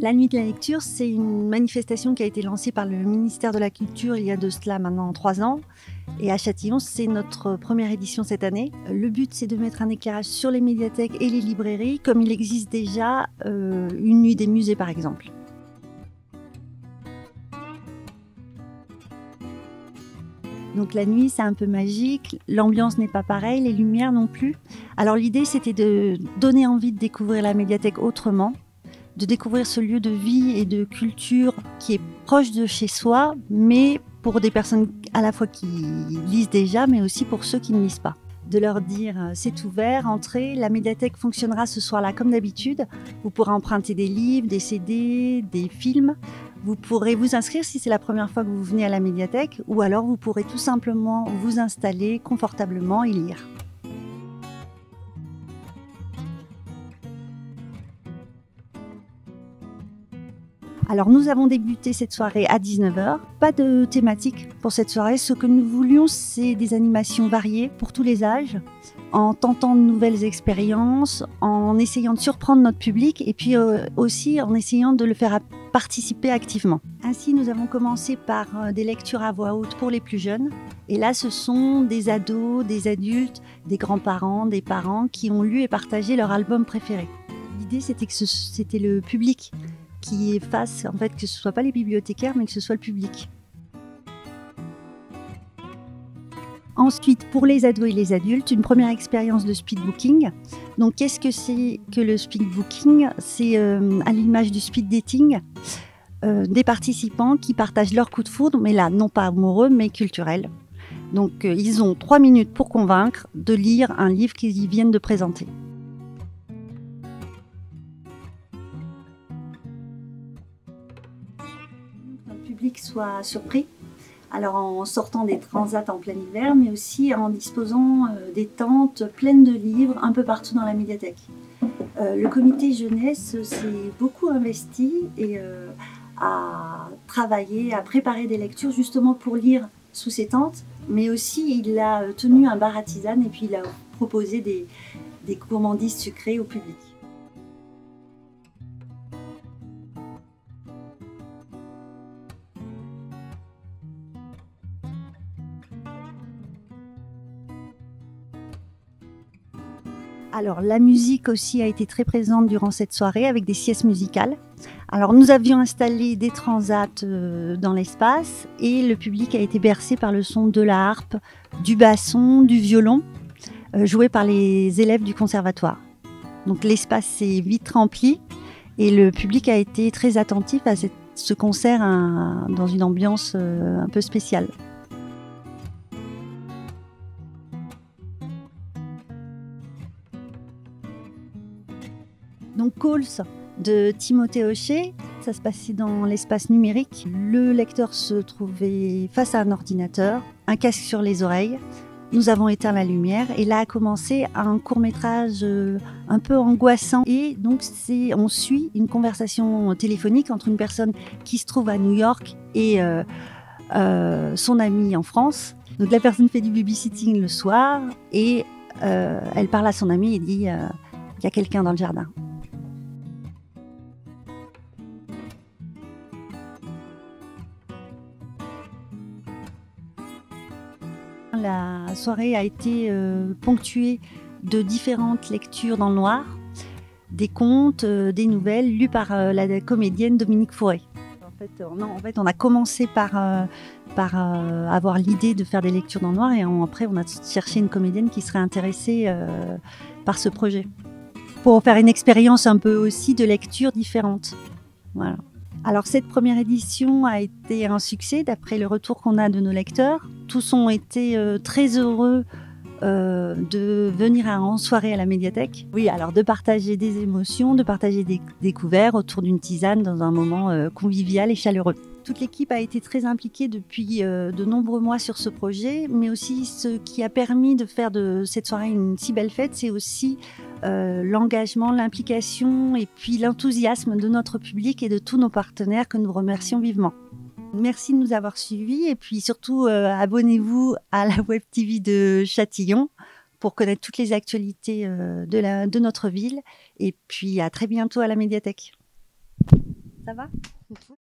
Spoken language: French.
La nuit de la lecture, c'est une manifestation qui a été lancée par le ministère de la Culture il y a de cela maintenant trois ans. Et à Châtillon, c'est notre première édition cette année. Le but, c'est de mettre un éclairage sur les médiathèques et les librairies, comme il existe déjà euh, une nuit des musées par exemple. Donc la nuit, c'est un peu magique, l'ambiance n'est pas pareille, les lumières non plus. Alors l'idée, c'était de donner envie de découvrir la médiathèque autrement, de découvrir ce lieu de vie et de culture qui est proche de chez soi, mais pour des personnes à la fois qui lisent déjà, mais aussi pour ceux qui ne lisent pas. De leur dire euh, c'est ouvert, entrez, la médiathèque fonctionnera ce soir-là comme d'habitude. Vous pourrez emprunter des livres, des CD, des films. Vous pourrez vous inscrire si c'est la première fois que vous venez à la médiathèque, ou alors vous pourrez tout simplement vous installer confortablement et lire. Alors nous avons débuté cette soirée à 19h. Pas de thématique pour cette soirée. Ce que nous voulions, c'est des animations variées pour tous les âges, en tentant de nouvelles expériences, en essayant de surprendre notre public et puis euh, aussi en essayant de le faire participer activement. Ainsi, nous avons commencé par euh, des lectures à voix haute pour les plus jeunes. Et là, ce sont des ados, des adultes, des grands-parents, des parents qui ont lu et partagé leur album préféré. L'idée, c'était que c'était le public qui fasse en fait que ce soit pas les bibliothécaires mais que ce soit le public. Ensuite, pour les ados et les adultes, une première expérience de speedbooking. Donc, qu'est-ce que c'est que le speedbooking? C'est euh, à l'image du speed dating, euh, des participants qui partagent leur coup de foudre, mais là, non pas amoureux, mais culturel. Donc, euh, ils ont trois minutes pour convaincre de lire un livre qu'ils viennent de présenter. Public soit surpris. Alors en sortant des transats en plein hiver, mais aussi en disposant euh, des tentes pleines de livres un peu partout dans la médiathèque. Euh, le comité jeunesse s'est beaucoup investi et euh, a travaillé, a préparé des lectures justement pour lire sous ces tentes, mais aussi il a tenu un bar à tisane et puis il a proposé des, des gourmandises sucrées au public. Alors la musique aussi a été très présente durant cette soirée avec des siestes musicales. Alors nous avions installé des transats euh, dans l'espace et le public a été bercé par le son de la harpe, du basson, du violon, euh, joué par les élèves du conservatoire. Donc l'espace s'est vite rempli et le public a été très attentif à ce concert dans une ambiance euh, un peu spéciale. Calls de Timothée Hocher, ça se passait dans l'espace numérique. Le lecteur se trouvait face à un ordinateur, un casque sur les oreilles. Nous avons éteint la lumière et là a commencé un court métrage euh, un peu angoissant et donc on suit une conversation téléphonique entre une personne qui se trouve à New York et euh, euh, son ami en France. Donc la personne fait du babysitting le soir et elle parle à son ami et dit il y a quelqu'un dans le jardin. La soirée a été euh, ponctuée de différentes lectures dans le noir, des contes, euh, des nouvelles lues par euh, la comédienne Dominique Fauré. En fait, on a commencé par, avoir l'idée de faire des lectures dans le noir et après on a cherché une comédienne qui serait intéressée par ce projet pour faire une expérience un peu aussi de lecture différente. Voilà. Alors cette première édition a été un succès d'après le retour qu'on a de nos lecteurs. Tous ont été euh, très heureux euh, de venir en soirée à la médiathèque. Oui, alors de partager des émotions, de partager des découvertes autour d'une tisane dans un moment euh, convivial et chaleureux. Toute l'équipe a été très impliquée depuis de nombreux mois sur ce projet, mais aussi ce qui a permis de faire de cette soirée une si belle fête, c'est aussi euh, l'engagement, l'implication et puis l'enthousiasme de notre public et de tous nos partenaires que nous remercions vivement. Merci de nous avoir suivis et puis surtout euh, abonnez-vous à la Web TV de Châtillon pour connaître toutes les actualités euh, de, de notre ville et puis à très bientôt à la médiathèque. Ça va?